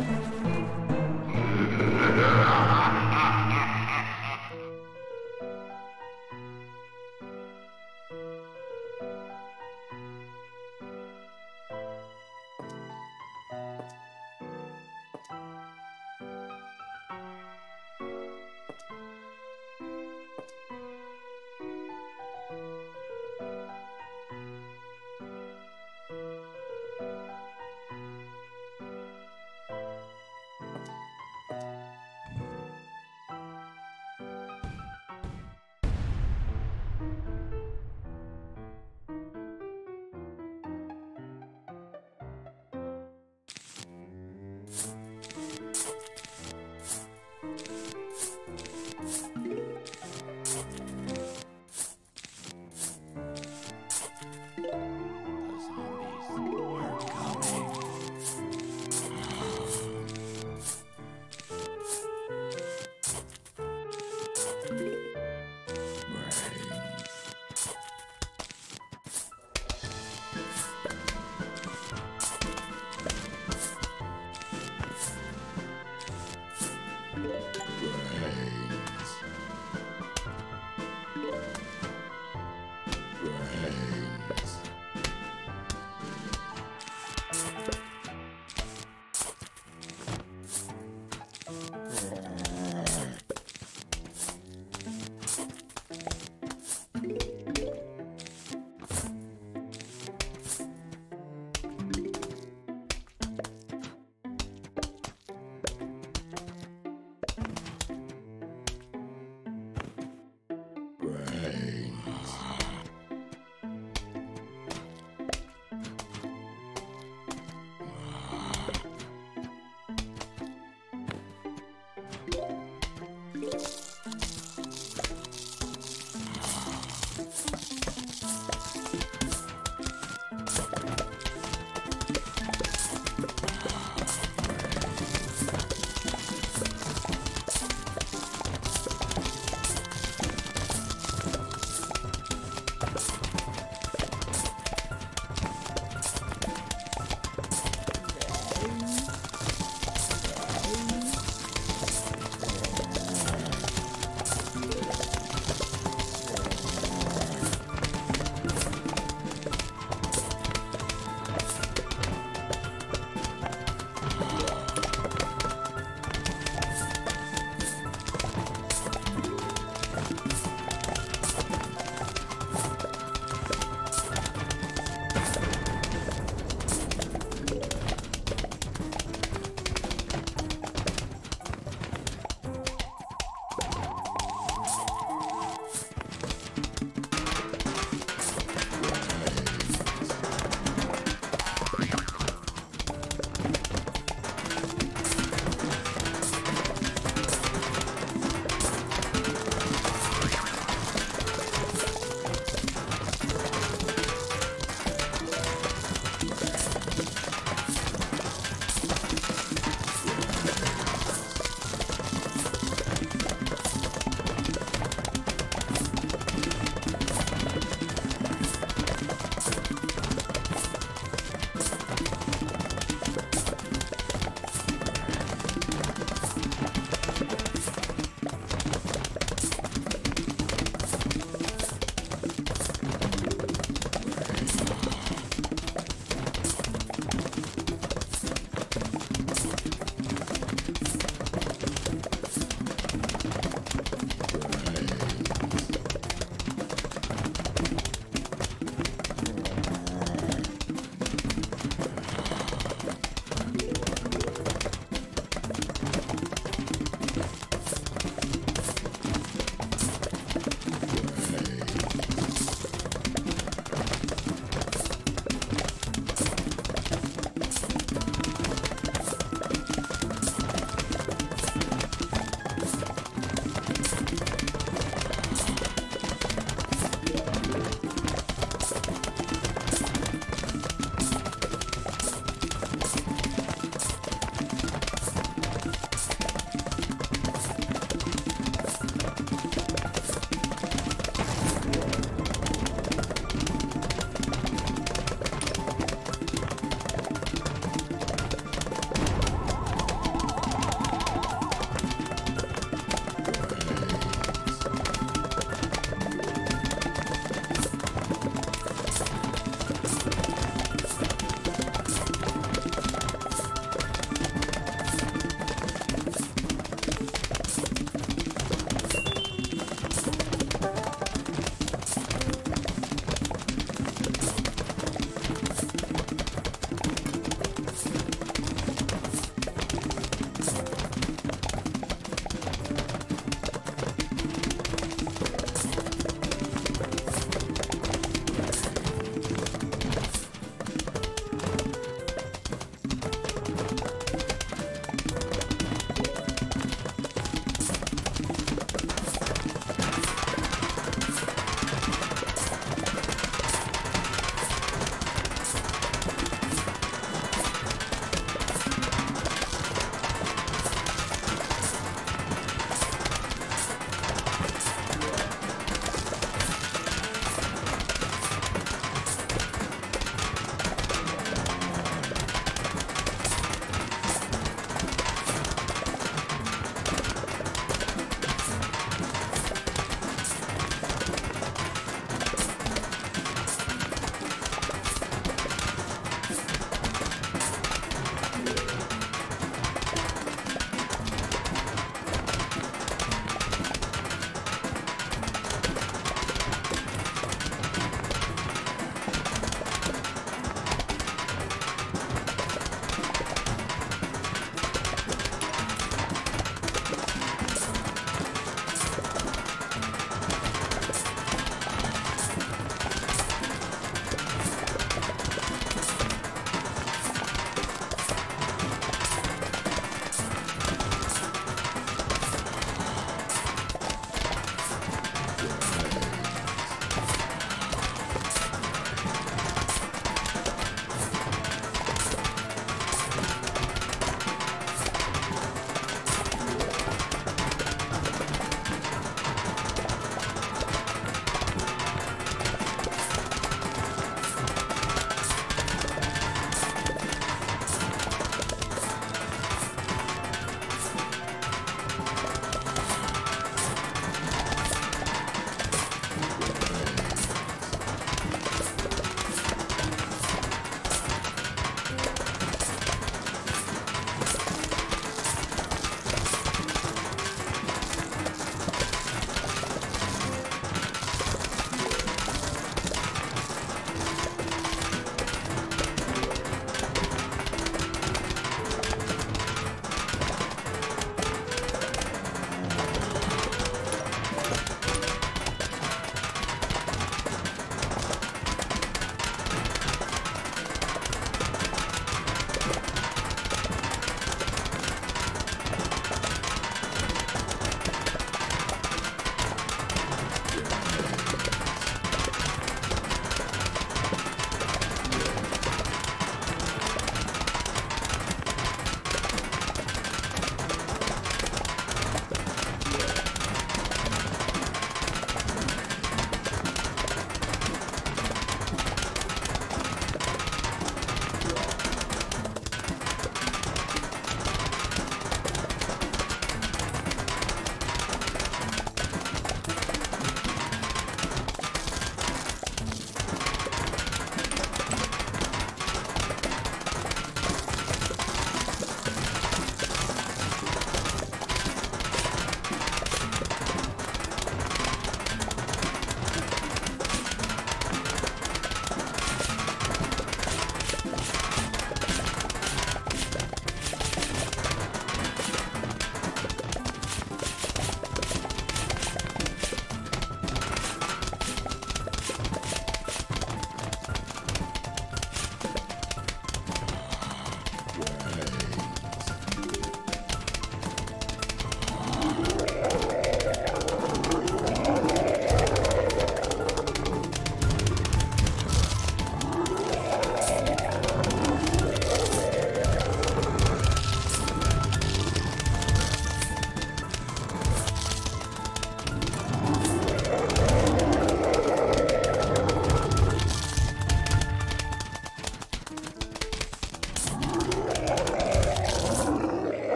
Yeah.